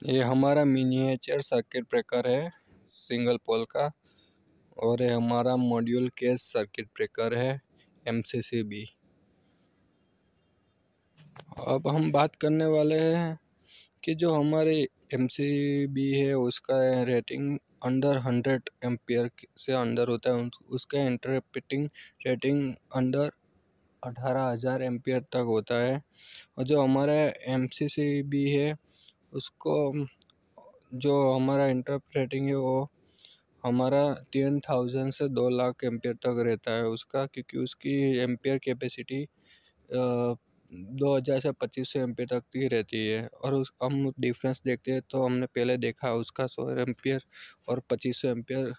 हमारा miniature circuit breaker है single pole का, और ये हमारा मॉड्यूल केस सर्किट ब्रेकर है एमसीसीबी अब हम बात करने वाले हैं कि जो हमारे एम है, उसका रेटिंग अंडर हंड्रेड एम्पियर से अंदर होता है। उसका इंटरप्रेटिंग रेटिंग अंडर अठारह हज़ार एम्पियर तक होता है। और जो हमारा एमसीसीबी है उसको जो हमारा इंटरप्रेटिंग है वो हमारा टेन थाउज़ेंड से दो लाख एम्पियर तक रहता है उसका, क्योंकि उसकी एम्पियर कैपेसिटी दो हज़ार से पच्चीस सौ एम तक की रहती है। और उस, हम डिफरेंस देखते हैं तो हमने पहले देखा उसका सौ एम्पियर और पच्चीस सौ एम्पियर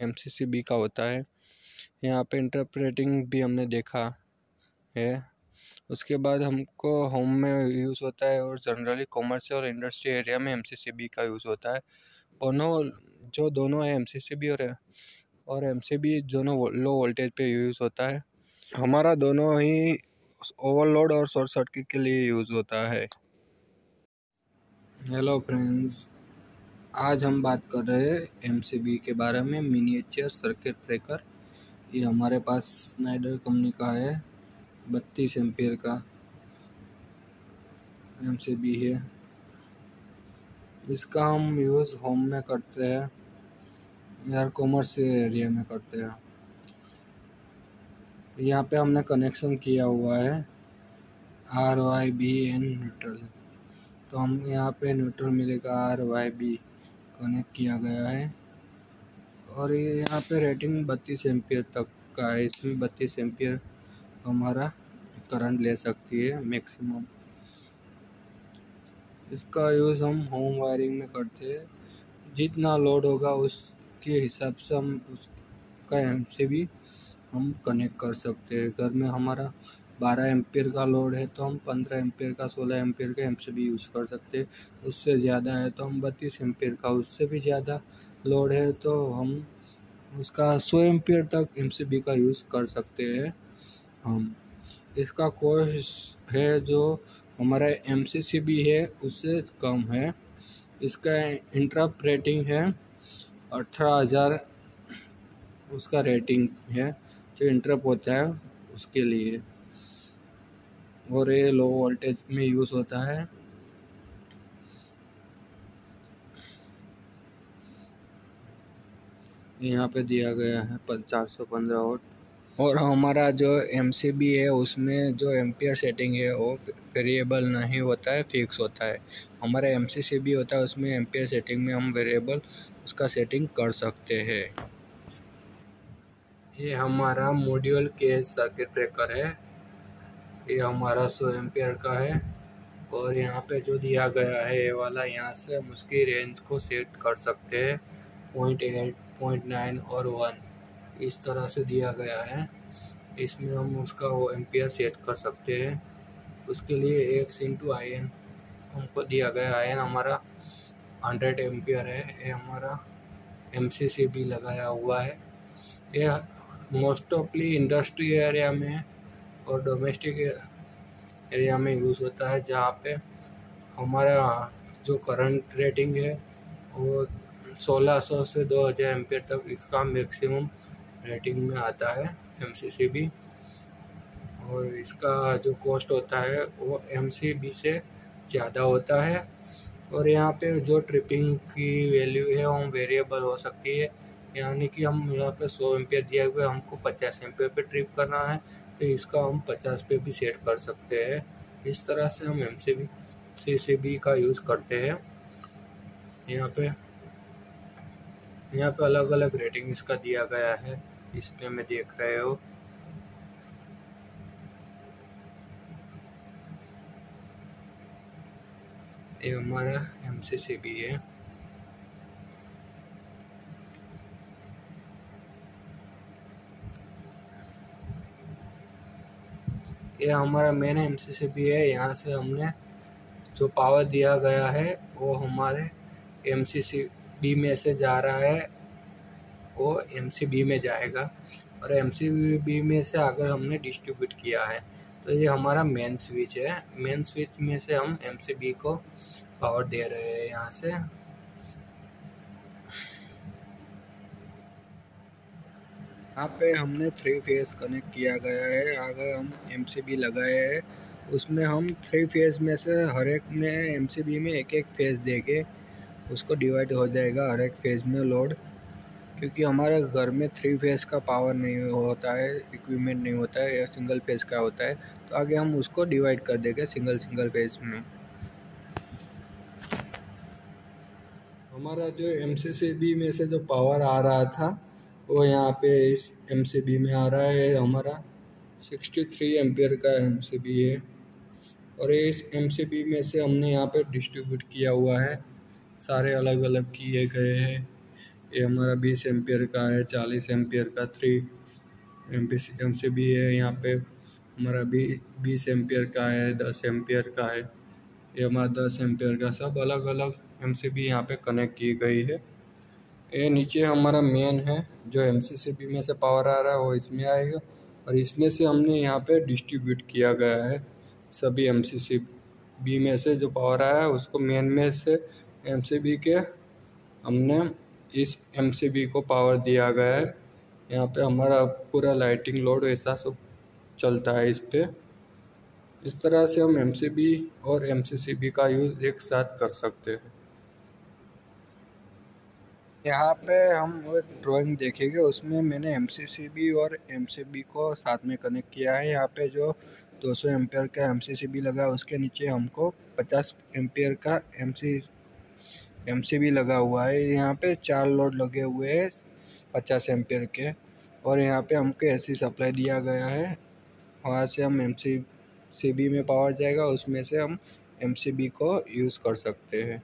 एम बी का होता है। यहाँ पे इंटरप्रेटिंग भी हमने देखा है। उसके बाद हमको होम में यूज़ होता है और जनरली कॉमर्स और इंडस्ट्री एरिया में एम बी का यूज़ होता है। दोनों, जो दोनों है एम बी और और एम दोनों लो वोल्टेज पे यूज़ होता है। हमारा दोनों ही ओवरलोड और शॉर्ट सर्किट के लिए यूज़ होता है। हेलो फ्रेंड्स आज हम बात कर रहे हैं एमसीबी के बारे में मिनिएचर सर्किट ब्रेकर ये हमारे पास स्नाइडर कंपनी का है। बत्तीस एम्पियर का एम से बी है। इसका हम यूज़ होम में करते हैं या कॉमर्स एरिया में करते हैं। यहाँ पे हमने कनेक्शन किया हुआ है R Y B N neutral तो हम यहाँ पे न्यूट्रल मिलेगा आर वाई बी कनेक्ट किया गया है। और ये यहाँ पे रेटिंग बत्तीस एम्पियर तक का है, इसमें बत्तीस एम्पियर हमारा करंट ले सकती है मैक्सिमम इसका यूज़ हम होम वायरिंग में करते हैं। जितना लोड होगा उसके हिसाब से हम उसका एम से भी हम कनेक्ट कर सकते हैं। घर में हमारा बारह एम्पियर का लोड है तो हम पंद्रह एम्पियर का, सोलह एम्पियर का एम भी यूज़ कर सकते हैं। उससे ज़्यादा है तो हम बत्तीस एम्पियर का, उससे भी ज़्यादा लोड है तो हम उसका सौ एम्पियर तक एमसीबी का यूज़ कर सकते हैं। हम इसका कोर्स है जो हमारा एम भी है, उससे कम है। इसका इंटरप्ट रेटिंग है, अठारह हज़ार उसका रेटिंग है, जो इंटरप होता है उसके लिए। और ये लो वोल्टेज में यूज़ होता है। यहाँ पे दिया गया है चार सौ पंद्रह वोट और हमारा जो एमसीबी है, उसमें जो एम्पियर सेटिंग है, वो वेरिएबल नहीं होता है फिक्स होता है। हमारा एम होता है, उसमें एम्पियर सेटिंग में हम वेरिएबल उसका सेटिंग कर सकते हैं। ये हमारा मॉड्यूल के सर्किट ब्रेकर है। ये हमारा सौ एम्पियर का है। और यहाँ पे जो दिया गया है, ये वाला, यहाँ से हम उसकी रेंज को सेट कर सकते हैं। पॉइंट एट पॉइंट नाइन और वन इस तरह से दिया गया है। इसमें हम उसका वो एम्पियर सेट कर सकते हैं। उसके लिए एक इंटू आई एन हमको दिया गया आई एन हमारा हंड्रेड एम्पियर है। ये हमारा एम सी सी भी लगाया हुआ है। ये मोस्ट ऑफली इंडस्ट्री एरिया में और डोमेस्टिक एरिया में यूज़ होता है, जहाँ पे हमारा जो करंट रेटिंग है, वो 1600 से 2000 एम्पियर तक इसका मैक्सिमम रेटिंग में आता है एम और इसका जो कॉस्ट होता है, वो एमसीबी से ज़्यादा होता है। और यहाँ पे जो ट्रिपिंग की वैल्यू है, वो वेरिएबल हो सकती है। यानी कि हम यहाँ पे सौ एम्पियर दिया हुआ हमको पचास एम्पियर पे ट्रिप करना है तो इसका हम पचास पे भी सेट कर सकते हैं। इस तरह से हम M C B C C B का यूज़ करते हैं। यहाँ पे यहाँ पे अलग अलग रेटिंग इसका दिया गया है। इस पे में देख रहे हो। ये हमारा एम सी सी बी है। ये हमारा मेन एम सी सी भी है। यहाँ से हमने जो पावर दिया गया है, वो हमारे एम सी सी बी में से जा रहा है। वो एम में जाएगा। और एम बी में से अगर हमने डिस्ट्रीब्यूट किया है तो ये हमारा मेन स्विच है। मेन स्विच में से हम एम बी को पावर दे रहे हैं यहाँ से। यहाँ पे हमने थ्री फ़ेज़ कनेक्ट किया गया है। अगर हम एमसीबी लगाए हैं, उसमें हम थ्री फ़ेज़ में से हर एक में एमसीबी में एक एक फ़ेज़ देके उसको डिवाइड हो जाएगा। हर एक फ़ेज़ में लोड क्योंकि हमारे घर में थ्री फ़ेज़ का पावर नहीं होता है इक्विपमेंट नहीं होता है या सिंगल फ़ेज़ का होता है तो आगे हम उसको डिवाइड कर देंगे सिंगल सिंगल फ़ेज़ में। हमारा जो एमसीसीबी में से जो पावर आ रहा था, वो यहाँ पे इस एमसीबी में आ रहा है। हमारा 63 एम्पियर का एमसीबी है। और इस एमसीबी में से हमने यहाँ पे डिस्ट्रीब्यूट किया हुआ है। सारे अलग अलग किए गए हैं। ये हमारा बीस एम्पियर का है, चालीस एम्पियर का, three M P M C B है यहाँ पे। हमारा बी बीस एम्पियर का है, दस एम्पियर का है। ये हमारा दस एम्पियर का सब अलग अलग एम सी बी यहाँ पे कनेक्ट की गई है। ये नीचे हमारा मेन है, जो एम सी सी बी में से पावर आ रहा है वो इसमें आएगा और इसमें से हमने यहाँ पे डिस्ट्रीब्यूट किया गया है सभी एम सी सी बी में से जो पावर आया है, उसको मेन में से एम सी बी के हमने इस एमसीबी को पावर दिया गया है। यहाँ पे हमारा पूरा लाइटिंग लोड ऐसा सब चलता है इस पे। इस तरह से हम एमसीबी और एमसीसीबी का यूज़ एक साथ कर सकते हैं। यहाँ पे हम एक ड्राइंग देखेंगे, उसमें मैंने एमसीसीबी और एमसीबी को साथ में कनेक्ट किया है। यहाँ पे जो 200 एम्पेयर का एमसीसीबी लगा, उसके नीचे हमको 50 एम्पेयर का एम MCB लगा हुआ है। यहाँ पे चार लोड लगे हुए हैं पचास एम्पेयर के और यहाँ पे हमको एसी सप्लाई दिया गया है। वहाँ से हम एम सी में पावर जाएगा, उसमें से हम एम को यूज़ कर सकते हैं।